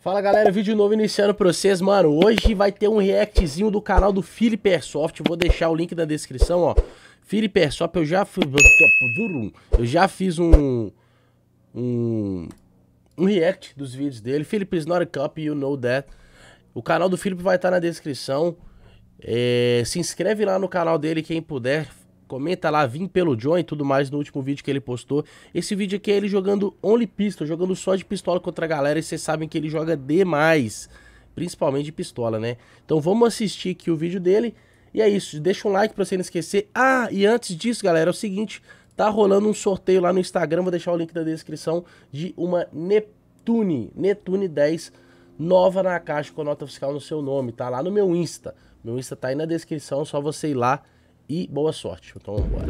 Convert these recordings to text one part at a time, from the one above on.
Fala galera, vídeo novo iniciando pra vocês, mano. Hoje vai ter um reactzinho do canal do Philip Airsoft. Vou deixar o link na descrição, ó. Philip Airsoft, eu já fiz. Eu já fiz um. Um. Um react dos vídeos dele. Philip is not a copy, you know that. O canal do Philip vai estar na descrição. É, se inscreve lá no canal dele, quem puder. Comenta lá, vim pelo John e tudo mais no último vídeo que ele postou. Esse vídeo aqui é ele jogando Only Pistol, jogando só de pistola contra a galera. E vocês sabem que ele joga demais, principalmente de pistola, né? Então vamos assistir aqui o vídeo dele. E é isso, deixa um like pra você não esquecer. Ah, e antes disso, galera, é o seguinte... Tá rolando um sorteio lá no Instagram, vou deixar o link na descrição, de uma Neptune, Neptune 10, nova na caixa com nota fiscal no seu nome, tá lá no meu Insta. Meu Insta tá aí na descrição, só você ir lá e boa sorte. Então vambora.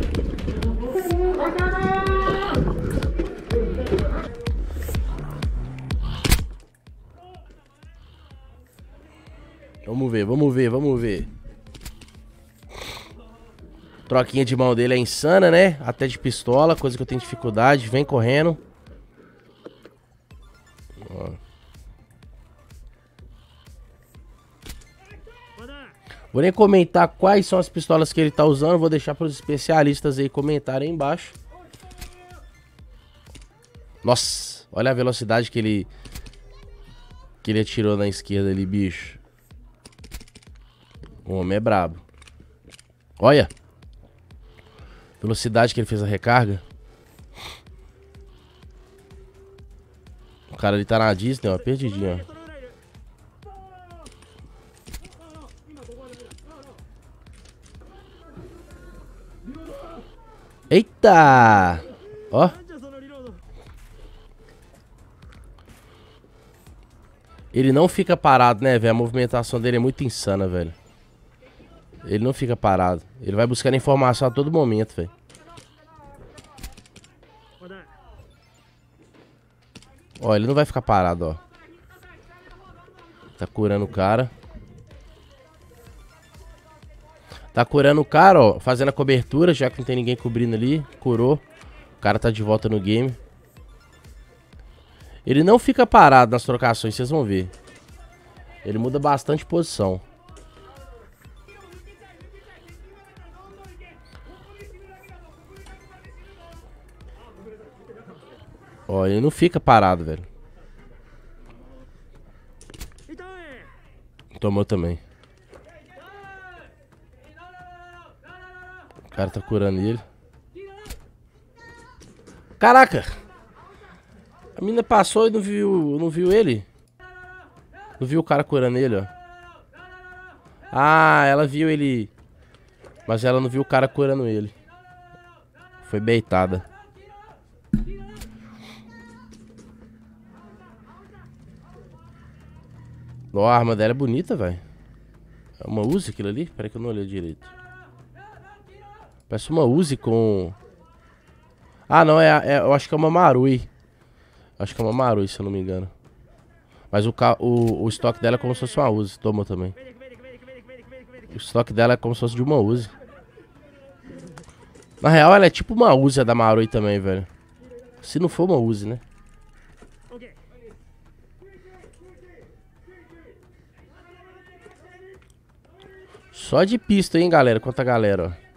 Vamos ver, vamos ver, vamos ver. Troquinha de mão dele é insana, né? Até de pistola, coisa que eu tenho dificuldade. Vem correndo. Vou nem comentar quais são as pistolas que ele tá usando. Vou deixar para os especialistas aí comentarem aí embaixo. Nossa, olha a velocidade que ele... Que ele atirou na esquerda ali, bicho. O homem é brabo. Olha. Velocidade que ele fez a recarga. O cara ali tá na Disney, ó, perdidinho, ó. Eita! Ó. Ele não fica parado, né, velho? A movimentação dele é muito insana, velho. Ele não fica parado. Ele vai buscando informação a todo momento, velho. Ó, ele não vai ficar parado, ó. Tá curando o cara. Tá curando o cara, ó. Fazendo a cobertura, já que não tem ninguém cobrindo ali. Curou. O cara tá de volta no game. Ele não fica parado nas trocações, vocês vão ver. Ele muda bastante posição. Ó, ele não fica parado, velho. Tomou também. Cara tá curando ele. Caraca! A mina passou e não viu, não viu ele? Não viu o cara curando ele, ó. Ah, ela viu ele. Mas ela não viu o cara curando ele. Foi beitada. Ó, a arma dela é bonita, velho. É uma Uzi aquilo ali? Peraí que eu não olhei direito. Parece uma Uzi com... Ah, não, é, é, eu acho que é uma Marui. Acho que é uma Marui, se eu não me engano. Mas o, o, o estoque dela é como se fosse uma Uzi. Toma também. O estoque dela é como se fosse de uma Uzi. Na real, ela é tipo uma Uzi da Marui também, velho. Se não for uma Uzi, né? Só de pista, hein, galera? Quanta galera, ó.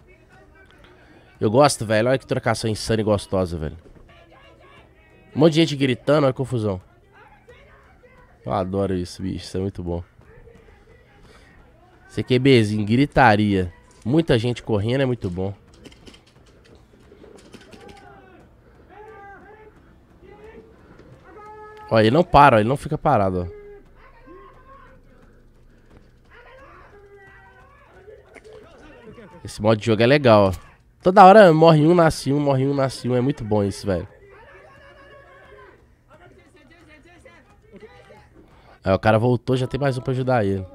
Eu gosto, velho. Olha que trocação insana e gostosa, velho. Um monte de gente gritando, olha a confusão. Eu adoro isso, bicho. Isso é muito bom. CQBzinho, gritaria. Muita gente correndo é muito bom. Olha, ele não para, ó, ele não fica parado, ó. Esse modo de jogo é legal, ó. Toda hora morre um, nasce um, morre um, nasce um. É muito bom isso, velho. Aí o cara voltou, já tem mais um pra ajudar ele.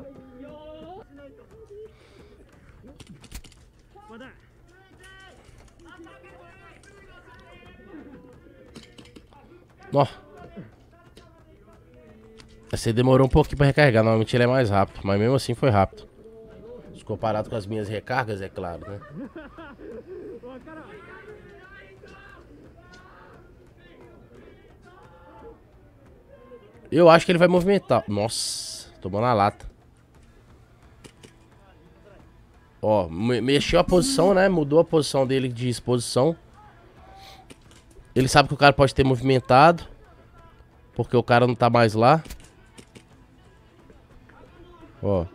Ó. Aí demorou um pouquinho pra recarregar. Normalmente ele é mais rápido, mas mesmo assim foi rápido. Comparado com as minhas recargas, é claro, né? Eu acho que ele vai movimentar. Nossa, tomou na lata. Ó, mexeu a posição, né? Mudou a posição dele de exposição. Ele sabe que o cara pode ter movimentado. Porque o cara não tá mais lá. Ó.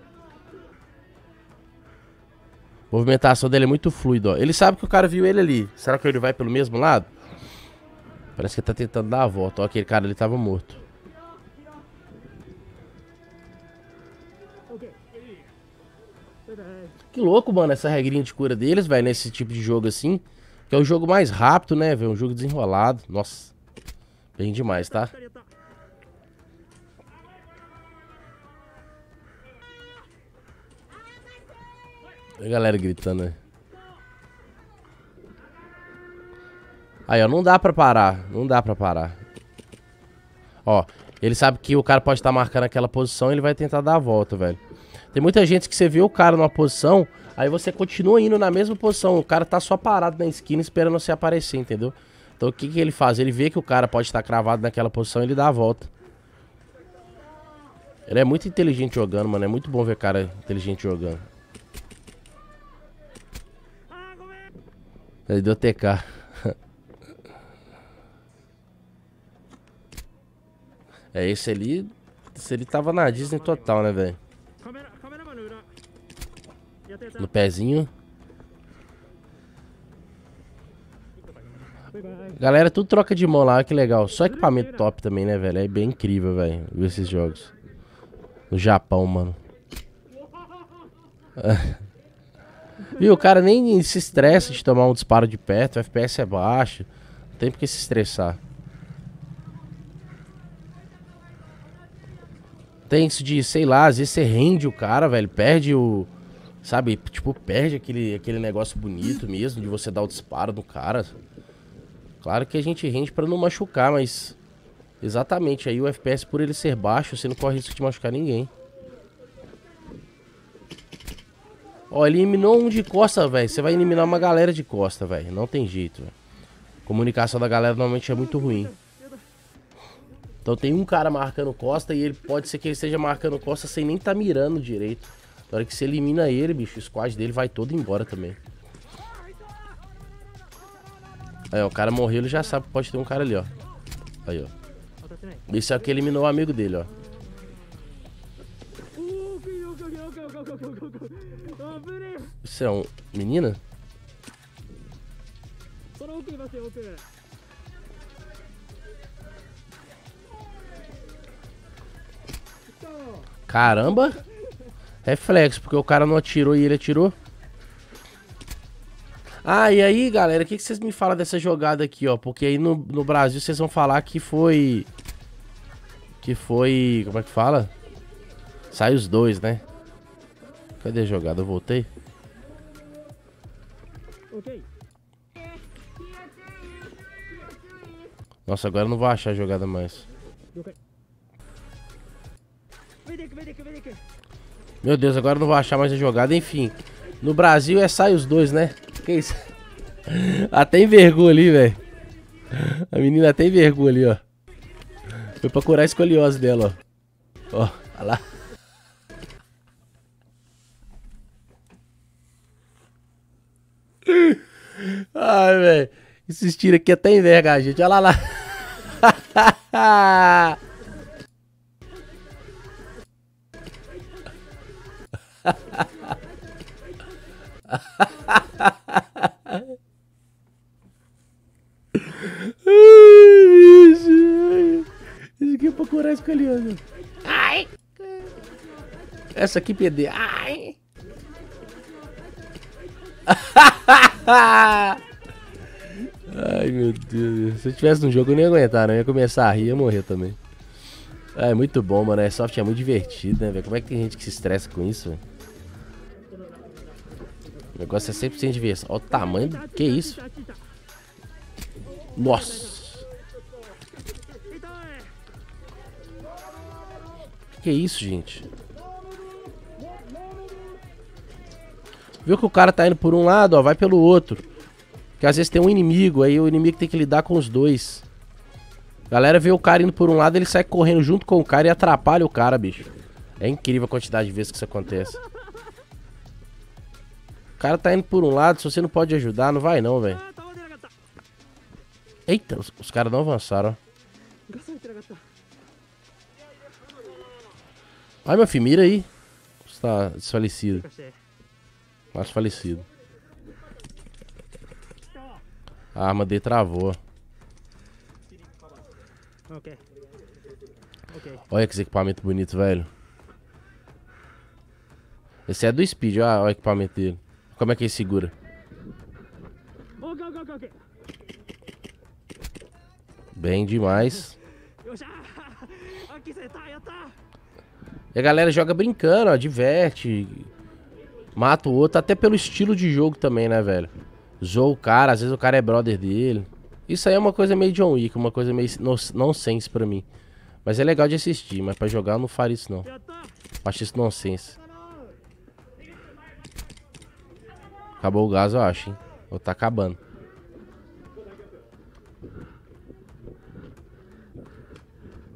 A movimentação dele é muito fluida, ó. Ele sabe que o cara viu ele ali. Será que ele vai pelo mesmo lado? Parece que ele tá tentando dar a volta. Ó, aquele cara ali tava morto. Que louco, mano, essa regrinha de cura deles, velho, nesse tipo de jogo assim. Que é o jogo mais rápido, né, velho? Um jogo desenrolado. Nossa. Bem demais, tá? A galera gritando aí. Aí, ó, não dá pra parar. Não dá pra parar. Ó, ele sabe que o cara pode estar tá marcando aquela posição e ele vai tentar dar a volta, velho. Tem muita gente que você vê o cara numa posição, aí você continua indo na mesma posição. O cara tá só parado na esquina esperando você aparecer, entendeu? Então o que, que ele faz? Ele vê que o cara pode estar cravado naquela posição e ele dá a volta. Ele é muito inteligente jogando, mano. É muito bom ver cara inteligente jogando. TK. é, esse ali. Esse ali tava na Disney total, né, velho? No pezinho. Galera, tudo troca de mão lá, que legal. Só equipamento top também, né, velho? É bem incrível, velho, ver esses jogos. No Japão, mano. Viu, o cara nem se estressa de tomar um disparo de perto, o FPS é baixo. Não tem por que se estressar. Tem isso de, sei lá, às vezes você rende o cara, velho, perde o, Sabe, tipo, perde aquele, aquele negócio bonito mesmo de você dar o disparo no cara. Claro que a gente rende para não machucar, mas... Exatamente, aí o FPS por ele ser baixo, você não corre risco de machucar ninguém. Ó, eliminou um de costa, velho. Você vai eliminar uma galera de costa, velho. Não tem jeito, velho. Comunicação da galera normalmente é muito ruim. Então tem um cara marcando costa e ele pode ser que ele esteja marcando costa sem nem tá mirando direito. Na hora que você elimina ele, bicho, o squad dele vai todo embora também. Aí, ó, o cara morreu, ele já sabe que pode ter um cara ali, ó. Aí, ó. Esse aqui eliminou o amigo dele, ó. Isso é um... Menina? Caramba! Reflexo, porque o cara não atirou e ele atirou. Ah, e aí, galera, o que, que vocês me falam dessa jogada aqui, ó? Porque aí no, no Brasil vocês vão falar que foi... Que foi... Como é que fala? Sai os dois, né? Cadê a jogada? Eu voltei? Nossa, agora eu não vou achar a jogada mais. Meu Deus, agora não vou achar mais a jogada. Enfim, no Brasil é sai os dois, né? Que isso? Até envergou ali, velho. A menina até envergou ali, ó. Foi pra curar a escoliose dela, ó. Ó, olha lá. Ai, velho. Esses tiros aqui até enverga a gente. Olha lá lá. Isso aqui é pra curar escalhando. Ai! Essa aqui PD. Ai! Meu Deus. Se eu tivesse no jogo eu nem ia aguentar, não. Eu ia começar a rir e ia morrer também. É muito bom, mano. A Airsoft é muito divertido, né, velho? Como é que tem gente que se estressa com isso, velho? O negócio é 100% de diversão. Olha o tamanho do... Que isso? Nossa! Que isso, gente? Viu que o cara tá indo por um lado, ó, vai pelo outro. Porque às vezes tem um inimigo, aí o inimigo tem que lidar com os dois. Galera vê o cara indo por um lado, ele sai correndo junto com o cara e atrapalha o cara, bicho. É incrível a quantidade de vezes que isso acontece. O cara tá indo por um lado, se você não pode ajudar, não vai não, velho. Eita, os, os caras não avançaram, ó. Ai, meu filho, mira aí. Você tá desfalecido. Mais falecido. A arma dele travou. Olha que equipamento bonito, velho. Esse é do Speed, olha o equipamento dele. Como é que ele segura? Bem demais. E a galera joga brincando, ó, diverte. Mata o outro, até pelo estilo de jogo também, né, velho? Zoa o cara, às vezes o cara é brother dele. Isso aí é uma coisa meio John Wick, uma coisa meio nonsense pra mim. Mas é legal de assistir, mas pra jogar eu não faria isso não. Acho isso nonsense. Acabou o gás, eu acho, hein? Ou tá acabando.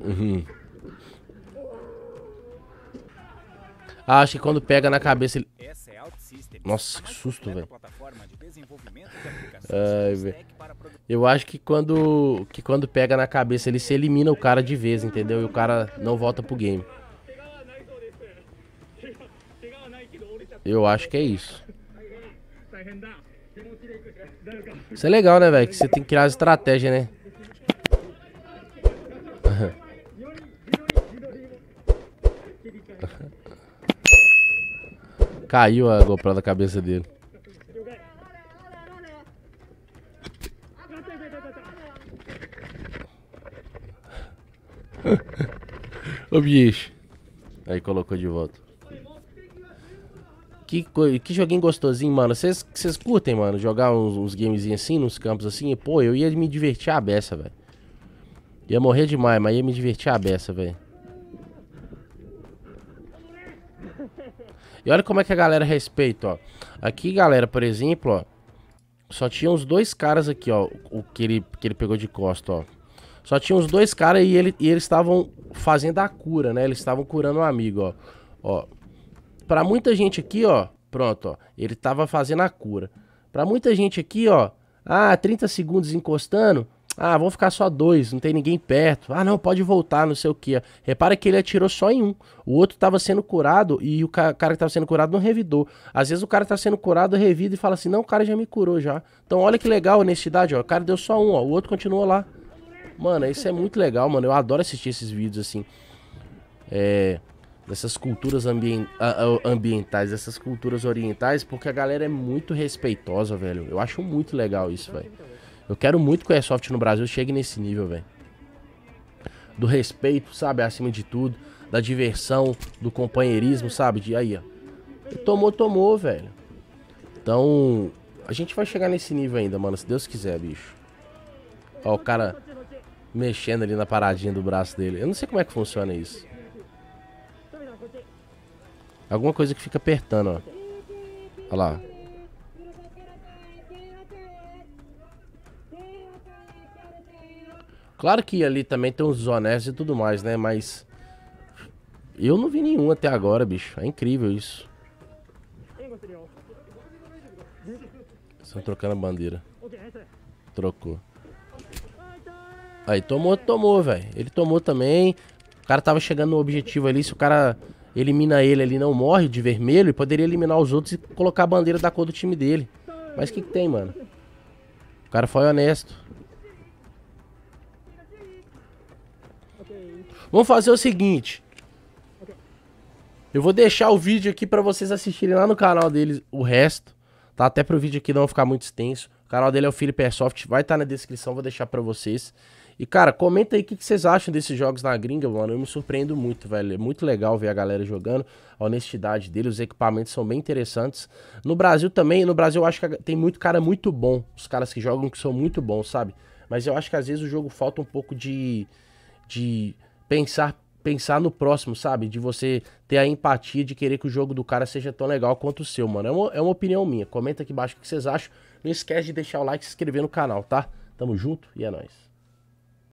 Uhum. Ah, acho que quando pega na cabeça ele... Nossa, que susto, velho. Eu acho que quando, que quando pega na cabeça ele se elimina o cara de vez, entendeu? E o cara não volta pro game. Eu acho que é isso. Isso é legal, né, velho? Que você tem que criar as estratégias, né? Caiu a GoPro da cabeça dele. Ô bicho. Aí colocou de volta. Que, que joguinho gostosinho, mano. Vocês curtem, mano, jogar uns, uns gamezinhos assim, nos campos assim? Pô, eu ia me divertir a beça, velho. Ia morrer demais, mas ia me divertir a beça, velho. E olha como é que a galera respeita, ó. Aqui, galera, por exemplo, ó. Só tinha os dois caras aqui, ó. O que ele, que ele pegou de costa, ó. Só tinha os dois caras e, ele, e eles estavam fazendo a cura, né? Eles estavam curando um amigo, ó. Ó. Pra muita gente aqui, ó. Pronto, ó. Ele tava fazendo a cura. Pra muita gente aqui, ó. Ah, 30 segundos encostando. Ah, vão ficar só dois, não tem ninguém perto. Ah, não, pode voltar, não sei o que. Repara que ele atirou só em um. O outro tava sendo curado e o cara que tava sendo curado não revidou. Às vezes o cara tá sendo curado, revida e fala assim: não, o cara já me curou já. Então olha que legal honestidade, ó. O cara deu só um, ó. O outro continuou lá. Mano, isso é muito legal, mano. Eu adoro assistir esses vídeos assim. É. Dessas culturas ambien ambientais, dessas culturas orientais, porque a galera é muito respeitosa, velho. Eu acho muito legal isso, velho. Eu quero muito que o Airsoft no Brasil chegue nesse nível, velho. Do respeito, sabe? Acima de tudo. Da diversão, do companheirismo, sabe? De aí, ó. tomou, tomou, velho. Então, a gente vai chegar nesse nível ainda, mano. Se Deus quiser, bicho. Ó, o cara mexendo ali na paradinha do braço dele. Eu não sei como é que funciona isso. Alguma coisa que fica apertando, ó. Olha lá. Claro que ali também tem uns honestos e tudo mais, né? Mas. Eu não vi nenhum até agora, bicho. É incrível isso. Estão trocando a bandeira. Trocou. Aí, tomou, tomou, velho. Ele tomou também. O cara tava chegando no objetivo ali. Se o cara elimina ele ali, não morre de vermelho, ele poderia eliminar os outros e colocar a bandeira da cor do time dele. Mas o que, que tem, mano? O cara foi honesto. Vamos fazer o seguinte. Eu vou deixar o vídeo aqui pra vocês assistirem lá no canal deles o resto. Tá? Até pro vídeo aqui não ficar muito extenso. O canal dele é o Felipe Airsoft. Vai estar tá na descrição, vou deixar pra vocês. E, cara, comenta aí o que, que, vocês acham desses jogos na gringa, mano. Eu me surpreendo muito, velho. É muito legal ver a galera jogando. A honestidade dele, os equipamentos são bem interessantes. No Brasil também, no Brasil eu acho que tem muito cara muito bom. Os caras que jogam que são muito bons, sabe? Mas eu acho que às vezes o jogo falta um pouco de... de pensar pensar no próximo, sabe? De você ter a empatia de querer que o jogo do cara seja tão legal quanto o seu, mano. É uma, é uma opinião minha. Comenta aqui embaixo o que vocês acham. Não esquece de deixar o like e se inscrever no canal, tá? Tamo junto e é nóis.